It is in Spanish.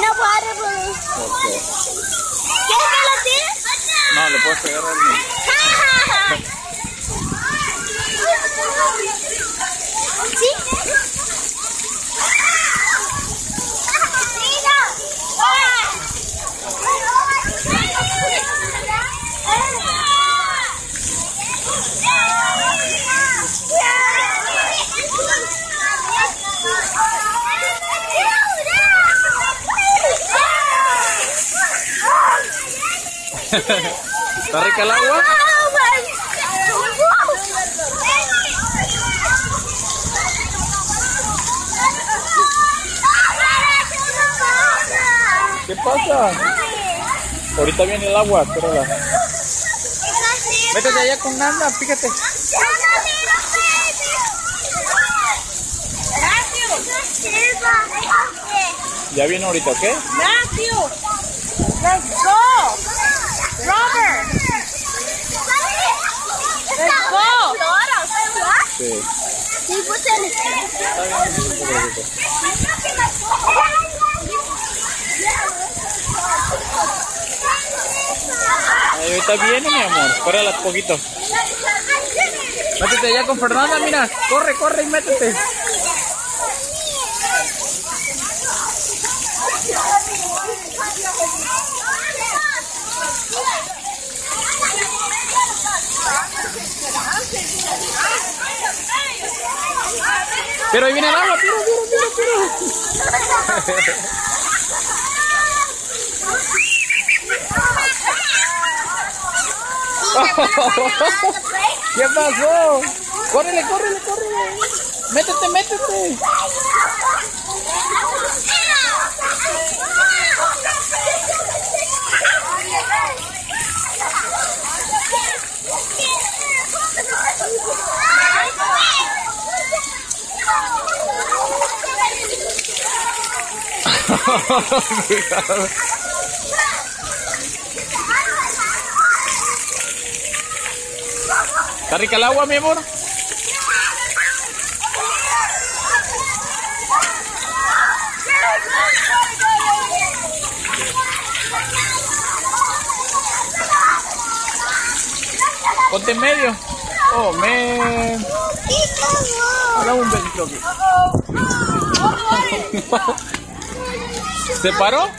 No water, Willie. Okay. ¿Está rica el agua? ¿Qué pasa? Ahorita viene el agua, espérala. Métete allá con Nanda, fíjate. Ya viene ahorita, ¿ok? Matthew, let's go. Robert, let's go. Sí. Sí, pues el... Está bien. Ahí mi amor. Poquito. Métete allá con Fernanda, mira. Corre, corre y métete. Pero ahí viene el agua, tira, tira, tira, tira. ¿Qué pasó? Córrele, córrele, córrele. Métete, métete. ¿Está rica el agua, mi amor? Ponte en medio. Oh, man. Dame un besito aquí. ¿Se paró?